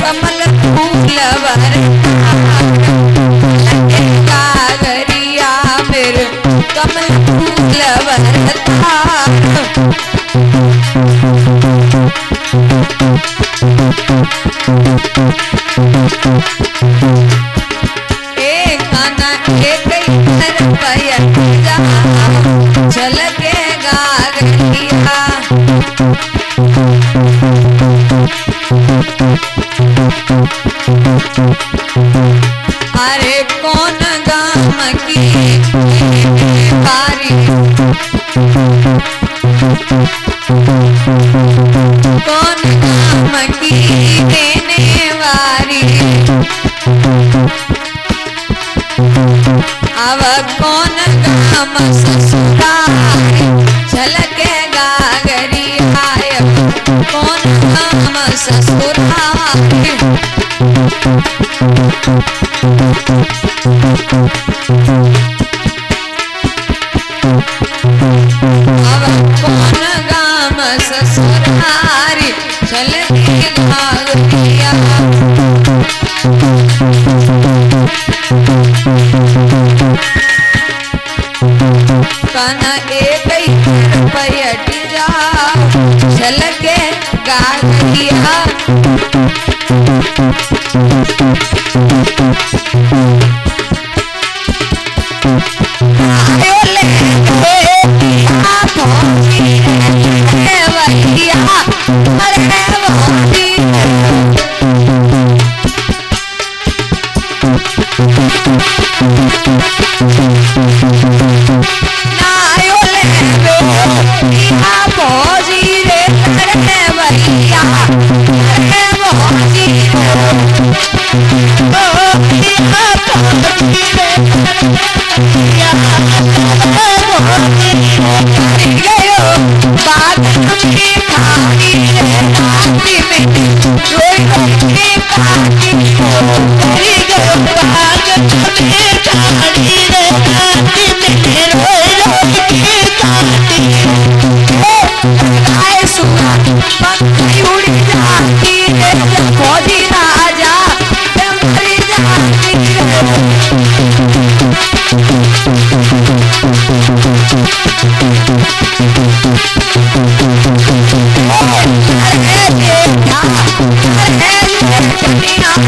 कमल फूल कागरिया मेरे कमल फूल वरता ए एक इधर अरे कौन गाम की बारी कौन गाम की देने वारी अब कौन गाम ससुराल? चल कौन ससुराल कौन चल कन एक पयट जा छलके गालिया Yeah. Marino,